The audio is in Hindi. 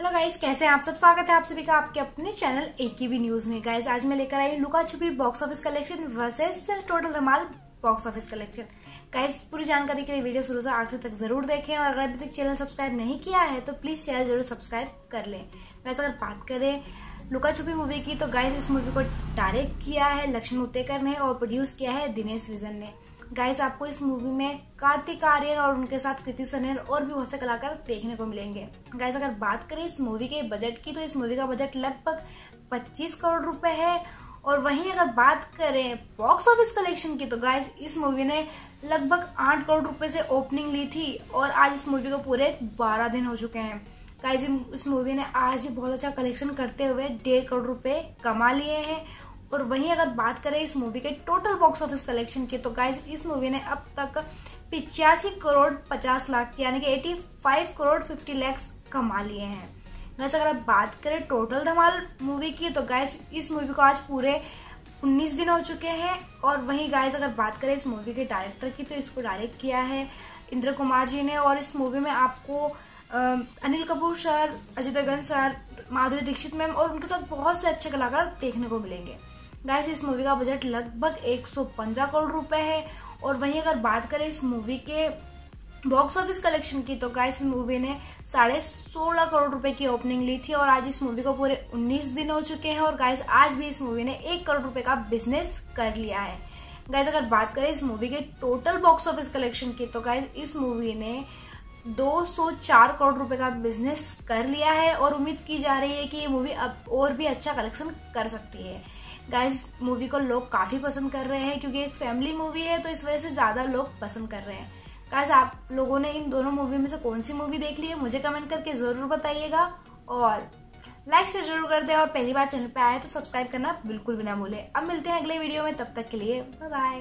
हेलो गाइस, कैसे हैं आप सब? स्वागत है आप सभी का आपके अपने चैनल एक भी न्यूज़ में। गाइस, आज मैं लेकर आई Luka Chuppi box office collection versus total Dhamaal box office collection guys, पूरी जानकारी के लिए वीडियो शुरू से आखिर तक ज़रूर देखें और अगर अभी तक चैनल सब्सक्राइब नहीं किया है तो प्लीज़ चैनल ज़रूर सब्सक्राइब कर लें। गाइस, अगर बात करें लुका छुपी मूवी की तो गाइस इस मूवी को डायरेक्ट किया है लक्ष्मण उत्तेकर ने और प्रोड्यूस किया है दिनेश विजन ने। गाइस आपको इस मूवी में कार्तिक आर्यन और उनके साथ कृति सनेल और भी बहुत से कलाकार देखने को मिलेंगे। गाइस अगर बात करें इस मूवी के बजट की तो इस मूवी का बजट लगभग 25 करोड़ रुपए है। और वहीं अगर बात करें बॉक्स ऑफ़िस कलेक्शन की तो गाइस इस मूवी ने लगभग आठ करोड़ रुपए से ओपनिंग ली थी और आज इस मूवी को पूरे बारह दिन हो चुके हैं। गाइस इस मूवी ने आज भी बहुत अच्छा कलेक्शन करते हुए डेढ़ करोड़ रुपए कमा लिए हैं और वहीं अगर बात करें इस मूवी के टोटल बॉक्स ऑफ़िस कलेक्शन की तो गाइज़ इस मूवी ने अब तक पिचासी करोड़ पचास लाख, यानी कि eighty five crore fifty lakhs कमा लिए हैं। वैसे अगर आप बात करें टोटल धमाल मूवी की तो गाइस इस मूवी को आज पूरे 19 दिन हो चुके हैं। और वहीं गाइस अगर बात करें इस मूवी के डायरेक्टर की तो इसको डायरेक्ट किया है इंद्र कुमार जी ने। और इस मूवी में आपको Anil Kapoor sir, Ajay Devgn sir, Madhuri Dixit ma'am और उनके साथ बहुत से अच्छे कलाकार देखने को मिलेंगे। गाइस इस मूवी का बजट लगभग 115 करोड़ रुपए है। और वहीं अगर बात करें इस मूवी के बॉक्स ऑफ़िस कलेक्शन की तो गाइस इस मूवी ने साढ़े सोलह करोड़ रुपए की ओपनिंग ली थी और आज इस मूवी को पूरे 19 दिन हो चुके हैं और गाइस आज भी इस मूवी ने एक करोड़ रुपए का बिज़नेस कर लिया है। गाइस अगर बात करें इस मूवी के टोटल बॉक्स ऑफ़िस कलेक्शन की तो गाइस इस मूवी ने 204 करोड़ रुपए का बिज़नेस कर लिया है। और उम्मीद की जा रही है कि ये मूवी अब और भी अच्छा कलेक्शन कर सकती है। गाइज़ मूवी को लोग काफ़ी पसंद कर रहे हैं, क्योंकि एक फैमिली मूवी है तो इस वजह से ज़्यादा लोग पसंद कर रहे हैं। गाइस आप लोगों ने इन दोनों मूवी में से कौन सी मूवी देख ली है? मुझे कमेंट करके ज़रूर बताइएगा। और लाइक शेयर ज़रूर कर दें, और पहली बार चैनल पर आए तो सब्सक्राइब करना बिल्कुल भी ना भूलें। अब मिलते हैं अगले वीडियो में, तब तक के लिए बाय बाय